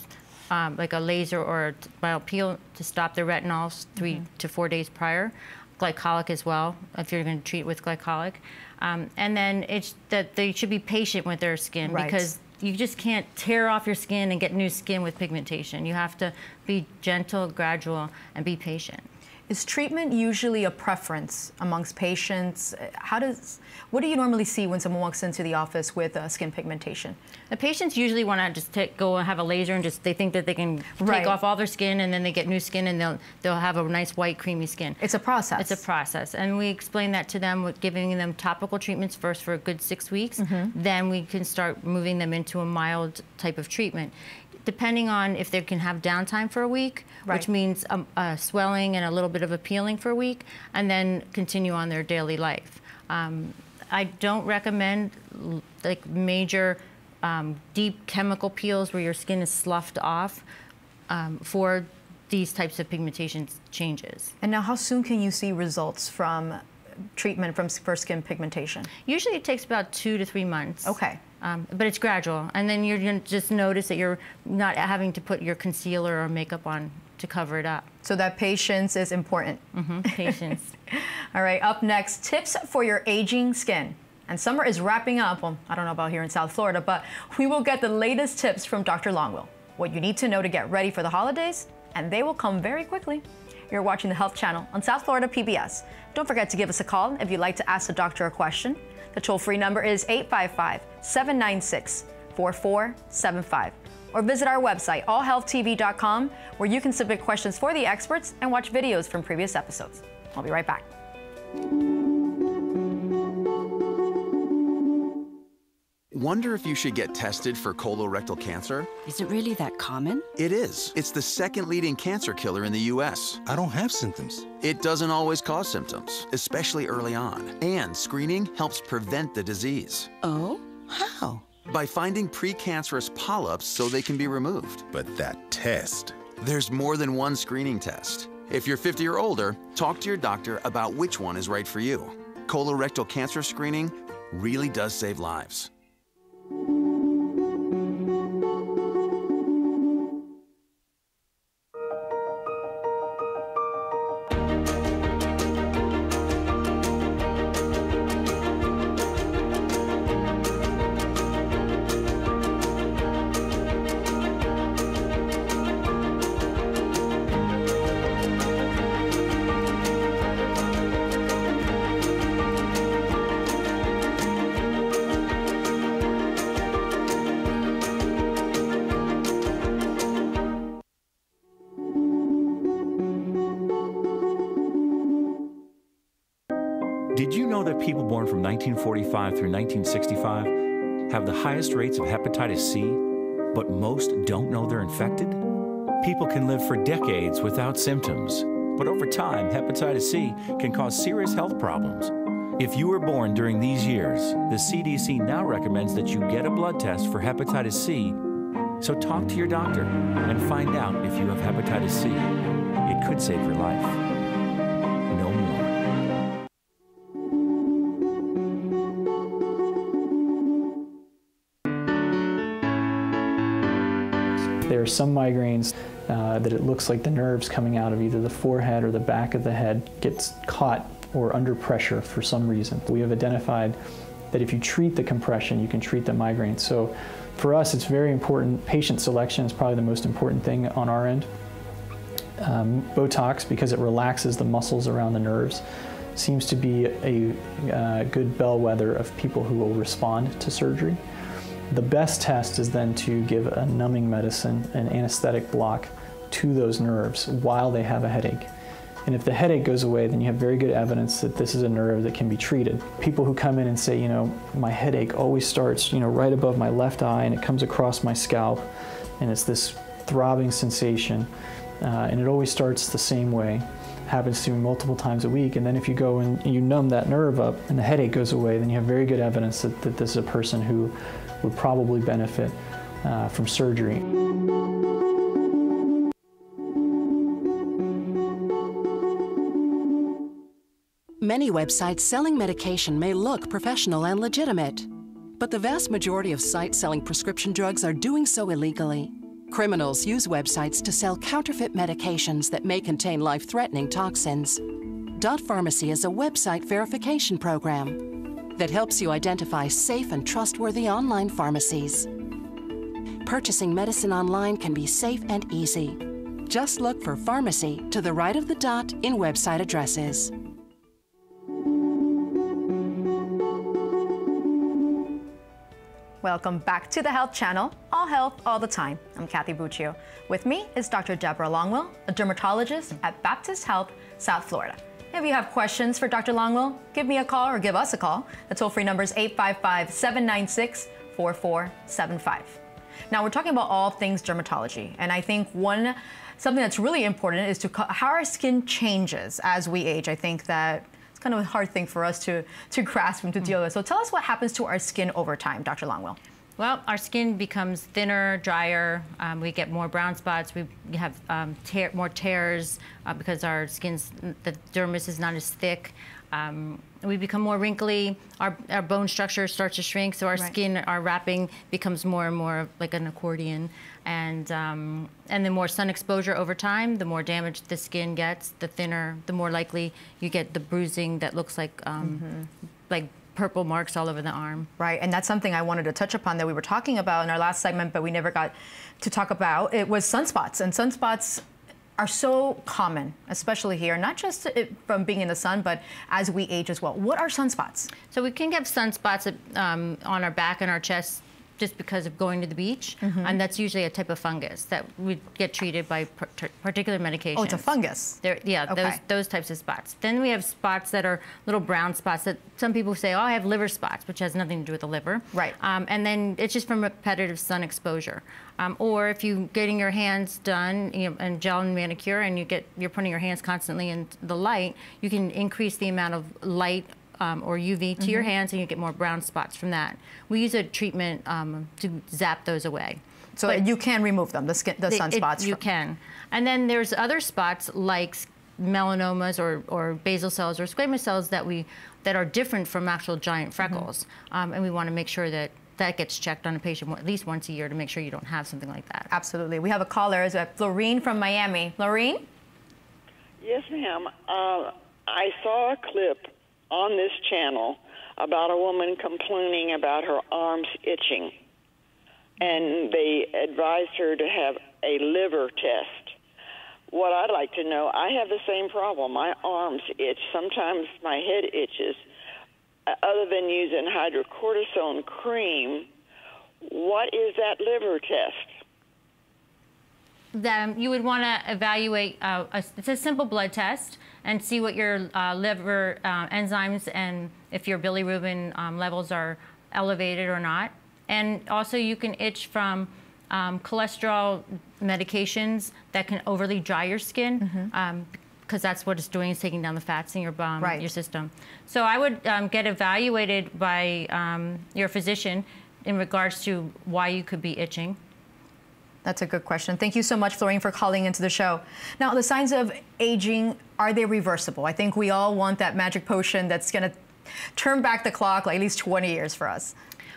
um, like a laser or a mild peel, to stop the retinols 3 mm -hmm. to four days prior. Glycolic as well, if you're going to treat with glycolic. Um, and then it's that they should be patient with their skin right. because you just can't tear off your skin and get new skin with pigmentation. You have to be gentle, gradual, and be patient. Is treatment usually a preference amongst patients? How does, what do you normally see when someone walks into the office with uh, skin pigmentation? The patients usually want to just take, go and have a laser and just they think that they can right. take off all their skin and then they get new skin and they'll they'll have a nice white creamy skin. It's a process. It's a process, and we explain that to them with giving them topical treatments first for a good six weeks. Mm -hmm. Then we can start moving them into a mild type of treatment depending on if they can have downtime for a week, right. which means a, a, swelling and a little bit of a peeling for a week, and then continue on their daily life. Um, I don't recommend like major um, deep chemical peels where your skin is sloughed off um, for these types of pigmentation changes. And now how soon can you see results from treatment from for skin pigmentation? Usually it takes about two to three months. Okay. Um, but it's gradual. And then you're going to just notice that you're not having to put your concealer or makeup on to cover it up. So that patience is important. Mm -hmm. Patience. All right, up next, tips for your aging skin. And summer is wrapping up. Well, I don't know about here in South Florida, but we will get the latest tips from Dr. Longwill. What you need to know to get ready for the holidays, and they will come very quickly. You're watching the Health Channel on South Florida PBS. Don't forget to give us a call if you'd like to ask the doctor a question. The toll free number is 855 796 4475. Or visit our website, allhealthtv.com, where you can submit questions for the experts and watch videos from previous episodes. I'll be right back. Wonder if you should get tested for colorectal cancer? Is it really that common? It is. It's the second leading cancer killer in the U.S. I don't have symptoms. It doesn't always cause symptoms, especially early on. And screening helps prevent the disease. Oh? How? By finding precancerous polyps so they can be removed. But that test. There's more than one screening test. If you're 50 or older, talk to your doctor about which one is right for you. Colorectal cancer screening really does save lives. People born from 1945 through 1965 have the highest rates of hepatitis C, but most don't know they're infected? People can live for decades without symptoms, but over time, hepatitis C can cause serious health problems. If you were born during these years, the CDC now recommends that you get a blood test for hepatitis C. So talk to your doctor and find out if you have hepatitis C. It could save your life. Some migraines uh, that it looks like the nerves coming out of either the forehead or the back of the head gets caught or under pressure for some reason. We have identified that if you treat the compression, you can treat the migraine. So for us, it's very important. Patient selection is probably the most important thing on our end. Um, Botox, because it relaxes the muscles around the nerves, seems to be a, a uh, good bellwether of people who will respond to surgery. The best test is then to give a numbing medicine, an anesthetic block to those nerves while they have a headache. And if the headache goes away, then you have very good evidence that this is a nerve that can be treated. People who come in and say, you know, my headache always starts, you know, right above my left eye and it comes across my scalp and it's this throbbing sensation uh, and it always starts the same way. Happens to me multiple times a week. And then if you go and you numb that nerve up and the headache goes away, then you have very good evidence that, that this is a person who would probably benefit uh, from surgery. Many websites selling medication may look professional and legitimate. But the vast majority of sites selling prescription drugs are doing so illegally. Criminals use websites to sell counterfeit medications that may contain life threatening toxins. Dot Pharmacy is a website verification program that helps you identify safe and trustworthy online pharmacies. Purchasing medicine online can be safe and easy. Just look for pharmacy to the right of the dot in website addresses. Welcome back to the Health Channel, all health, all the time. I'm Kathy Buccio. With me is Dr. Deborah Longwill, a dermatologist at Baptist Health, South Florida. If you have questions for Dr. Longwill, give me a call or give us a call. The toll free number is 855 796 4475. Now, we're talking about all things dermatology, and I think one something that's really important is to how our skin changes as we age. I think that it's kind of a hard thing for us to, to grasp and to deal with. So tell us what happens to our skin over time, Dr. Longwill. Well, our skin becomes thinner, drier. Um, we get more brown spots. We have um, tear, more tears uh, because our skin's the dermis is not as thick. Um, we become more wrinkly. Our, our bone structure starts to shrink, so our right. skin, our wrapping becomes more and more like an accordion. And um, and the more sun exposure over time, the more damage the skin gets. The thinner, the more likely you get the bruising that looks like um, mm-hmm. like purple marks all over the arm. Right, and that's something I wanted to touch upon that we were talking about in our last segment, but we never got to talk about. It was sunspots, and sunspots are so common, especially here, not just from being in the sun, but as we age as well. What are sunspots? So we can get sunspots um, on our back and our chest just because of going to the beach, mm-hmm. and that's usually a type of fungus that we get treated by particular medications. Oh, it's a fungus. They're, yeah, okay. those those types of spots. Then we have spots that are little brown spots that some people say, oh, I have liver spots, which has nothing to do with the liver. Right. Um, and then it's just from repetitive sun exposure. Um, or if you're getting your hands done, you know, and gel and manicure, and you get you're putting your hands constantly in the light, you can increase the amount of light um, or UV to mm-hmm. your hands, and you get more brown spots from that. We use a treatment um, to zap those away. So but you can remove them, the skin, the, the sunspots. you can. And then there's other spots like melanomas or, or basal cells or squamous cells that we that are different from actual giant mm-hmm. freckles, mm-hmm. um, and we want to make sure that that gets checked on a patient at least once a year to make sure you don't have something like that. Absolutely. We have a caller, is Florine from Miami. Florine? Yes, ma'am. Uh, I saw a clip on this channel about a woman complaining about her arms itching. And they advised her to have a liver test. What I'd like to know, I have the same problem. My arms itch. Sometimes my head itches. Uh, other than using hydrocortisone cream, what is that liver test? Then you would want to evaluate. Uh, a, it's a simple blood test and see what your uh, liver uh, enzymes and if your bilirubin um, levels are elevated or not. And also, you can itch from um, cholesterol medications that can overly dry your skin. Mm-hmm. Um, because that's what it's doing is taking down the fats in your um, right. your system. So I would um, get evaluated by um, your physician in regards to why you could be itching. That's a good question. Thank you so much, Florine, for calling into the show. Now, the signs of aging, are they reversible? I think we all want that magic potion that's going to turn back the clock like at least 20 years for us.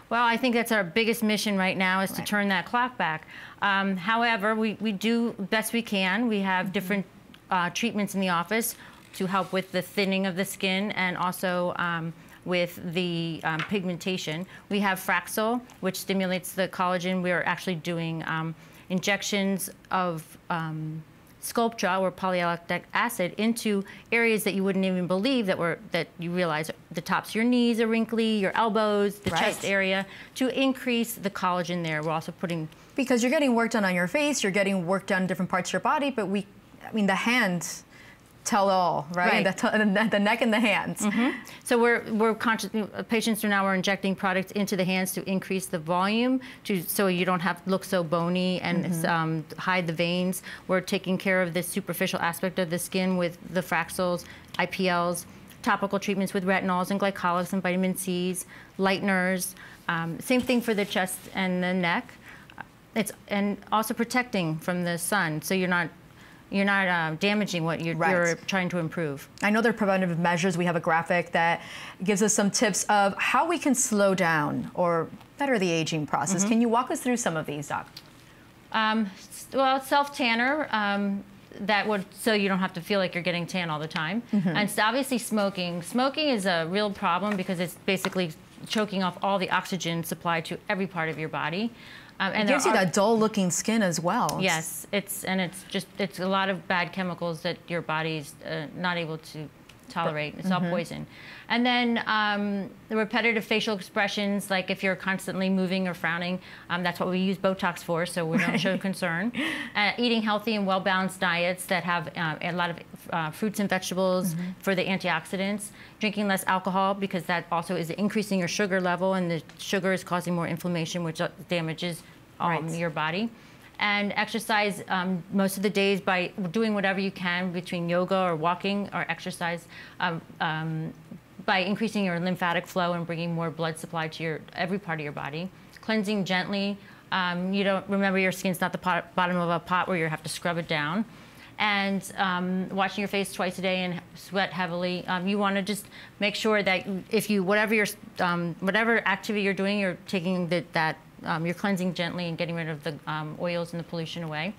Well, I think that's our biggest mission right now is right. to turn that clock back. Um, however, we, we do best we can. We have mm-hmm. different uh, treatments in the office to help with the thinning of the skin and also um, with the um, pigmentation. We have Fraxel, which stimulates the collagen. We're actually doing um, injections of um, Sculptra or polylactic acid into areas that you wouldn't even believe that were that you realize the tops of your knees are wrinkly, your elbows, the right. chest area to increase the collagen there. We're also putting because you're getting work done on your face, you're getting work done in different parts of your body, but we, I mean, the hand tell all, right? right. The, the, neck and the hands. Mm-hmm. So we're we're conscious. Patients are now we're injecting products into the hands to increase the volume, to so you don't have to look so bony and mm-hmm. um, hide the veins. We're taking care of the superficial aspect of the skin with the Fraxels, IPLs, topical treatments with retinols and glycolics and vitamin C's, lighteners. Um, same thing for the chest and the neck. It's and also protecting from the sun, so you're not you're not uh, damaging what you're, Right. you're trying to improve. I know there are preventative measures. We have a graphic that gives us some tips of how we can slow down or better the aging process. Mhm. Can you walk us through some of these, Doc? Um, well, self tanner. Um, that would so you don't have to feel like you're getting tan all the time. Mhm. And it's obviously smoking. Smoking is a real problem because it's basically choking off all the oxygen supply to every part of your body. Um, it gives you that dull-looking skin as well. Yes, it's and it's just it's a lot of bad chemicals that your body's uh, not able to tolerate. It's all Mhm. poison. And then um, the repetitive facial expressions, like if you're constantly moving or frowning, um, that's what we use Botox for, so we don't show concern. Uh, eating healthy and well-balanced diets that have uh, a lot of uh, fruits and vegetables Mhm. for the antioxidants. Drinking less alcohol because that also is increasing your sugar level, and the sugar is causing more inflammation, which uh, damages um, Right. your body and exercise um, most of the days by doing whatever you can between yoga or walking or exercise um, um, by increasing your lymphatic flow and bringing more blood supply to your every part of your body cleansing gently um, you don't remember your skin's not the pot, bottom of a pot where you have to scrub it down and um, washing your face twice a day and sweat heavily. Um, you want to just make sure that if you whatever your um, whatever activity you're doing, you're taking the, that um, you're cleansing gently and getting rid of the um, oils and the pollution away.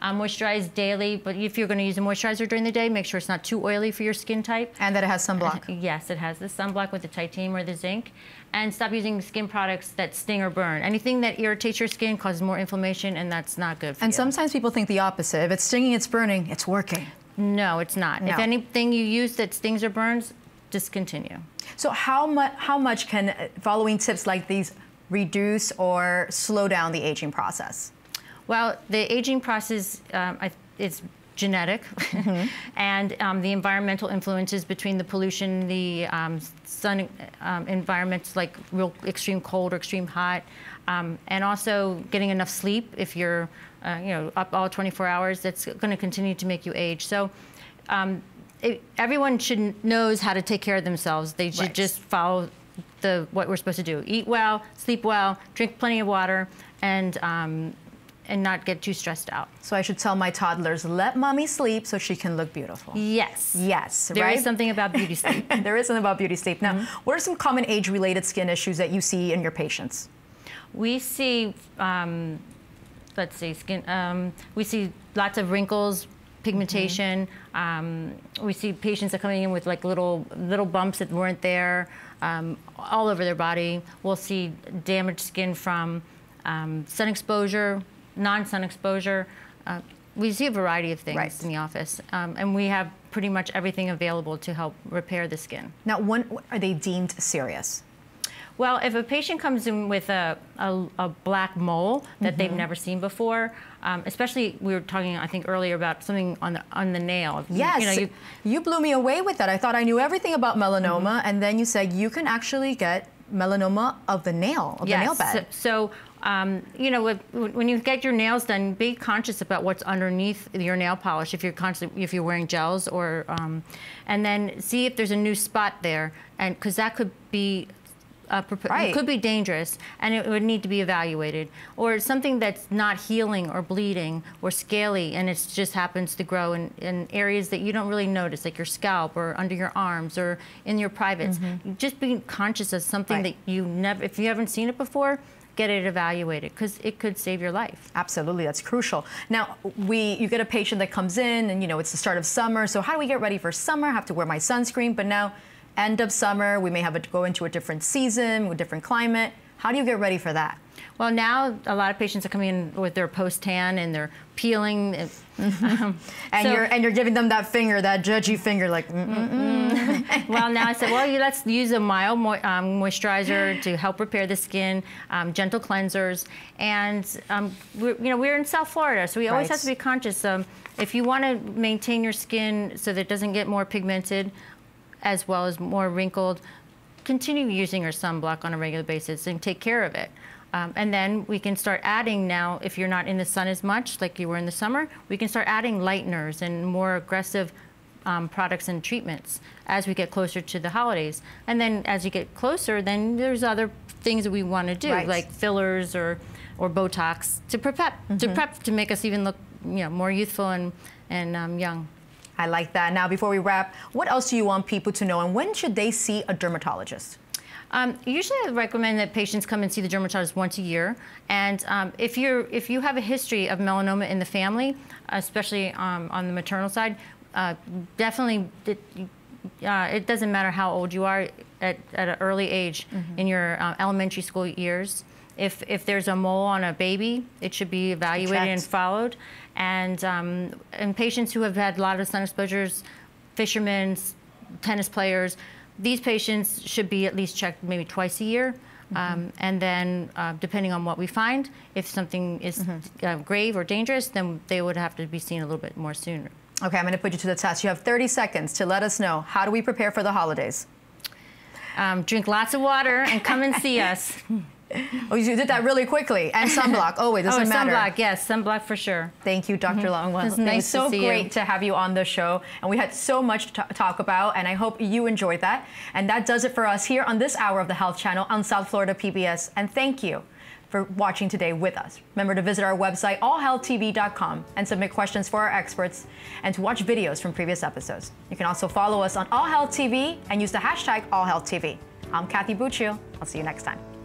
Um, moisturize daily, but if you're going to use a moisturizer during the day, make sure it's not too oily for your skin type. And that it has sunblock. yes, it has the sunblock with the titanium or the zinc. And stop using skin products that sting or burn. Anything that irritates your skin causes more inflammation, and that's not good for And you. And sometimes people think the opposite. If it's stinging, it's burning, it's working. No, it's not. If anything you use that stings or burns, discontinue. So how much how much can following tips like these reduce or slow down the aging process? Well, the aging process um, is genetic, and um, the environmental influences between the pollution, the um, sun um, environments like real extreme cold or extreme hot, um, and also getting enough sleep. If you're, uh, you know, up all 24 hours, that's going to continue to make you age. So. Um, it, everyone should knows how to take care of themselves. They should Right. just follow the what we're supposed to do: eat well, sleep well, drink plenty of water, and um, and not get too stressed out. So I should tell my toddlers, let mommy sleep so she can look beautiful. Yes. Yes, There is right? something about beauty sleep. there is something about beauty sleep. Now, Mm-hmm. what are some common age-related skin issues that you see in your patients? We see, um, let's see, skin. Um, we see lots of wrinkles, pigmentation. Um, we see patients that are coming in with like little little bumps that weren't there um, all over their body. We'll see damaged skin from um, sun exposure, non-sun exposure. Uh, we see a variety of things Right. in the office, um, and we have pretty much everything available to help repair the skin. Now, when are they deemed serious? Well, if a patient comes in with a, a, a black mole that they've Mhm. never seen before, um, especially we were talking, I think, earlier about something on the on the nail. You- Yes, you know, you, you, blew me away with that. I thought I knew everything about melanoma, Mm-hmm. and then you said you can actually get melanoma of the nail, of the nail bed. So, so, um, you know, with- when you get your nails done, be conscious about what's underneath your nail polish. If you're constantly, if you're wearing gels, or um, and then see if there's a new spot there, and because that could be. Uh, Right. It could be dangerous, and it would need to be evaluated. Or something that's not healing or bleeding or scaly, and it just happens to grow in, in areas that you don't really notice, like your scalp or under your arms or in your privates. Just being conscious of something Right. that you never, if you haven't seen it before, get it evaluated because it could save your life. Absolutely, that's crucial. Now, we you get a patient that comes in, and you know it's the start of summer. So how do we get ready for summer? I have to wear my sunscreen, but now, end of summer, we may have to go into a different season, with different climate. How do you get ready for that? Well, now a lot of patients are coming in with their post tan and they're peeling. Um, And so- you're and you're giving them that finger, that judgy finger, like. Mm-mm-mm. well, now I said, well, you, let's use a mild mo- um, moisturizer to help repair the skin, um, gentle cleansers, and um, we're, you know we're in South Florida, so we always Right. have to be conscious. Um, if you want to maintain your skin so that it doesn't get more pigmented, as well as more wrinkled, continue using your sunblock on a regular basis and take care of it. Um, and then we can start adding now, if you're not in the sun as much, like you were in the summer, we can start adding lighteners and more aggressive um, products and treatments as we get closer to the holidays. And then as you get closer, then there's other things that we want to do, Right. like fillers or or Botox to prep to Mhm. prep to make us even look you know, more youthful and, and um, young. I like that. Now, before we wrap, what else do you want people to know, and when should they see a dermatologist? Um, usually, I recommend that patients come and see the dermatologist once a year. And um, if you're if you have a history of melanoma in the family, especially um, on the maternal side, uh, definitely it, uh, it, doesn't matter how old you are at, at an early age mm -hmm. in your uh, elementary school years. If if there's a mole on a baby, it should be evaluated and followed. And um, and patients who have had a lot of sun exposures, fishermen, tennis players these patients should be at least checked maybe twice a year. Mm -hmm. um, and then, uh, depending on what we find, if something is mm -hmm. uh, grave or dangerous, then they would have to be seen a little bit more sooner. Okay, I'm going to put you to the test. You have 30 seconds to let us know how do we prepare for the holidays? Um, drink lots of water and come and see us. Oh, you did that really quickly. And sunblock. Oh, wait, doesn't oh, matter. sunblock, yes, sunblock for sure. Thank you, doctor mm -hmm. Longwill. It's nice so to great you. to have you on the show. And we had so much to talk about, and I hope you enjoyed that. And that does it for us here on this hour of the Health Channel on South Florida PBS. And thank you for watching today with us. Remember to visit our website, allhealthtv.com, and submit questions for our experts and to watch videos from previous episodes. You can also follow us on All Health TV and use the hashtag AllHealthTV. I'm Kathy Buccio. I'll see you next time.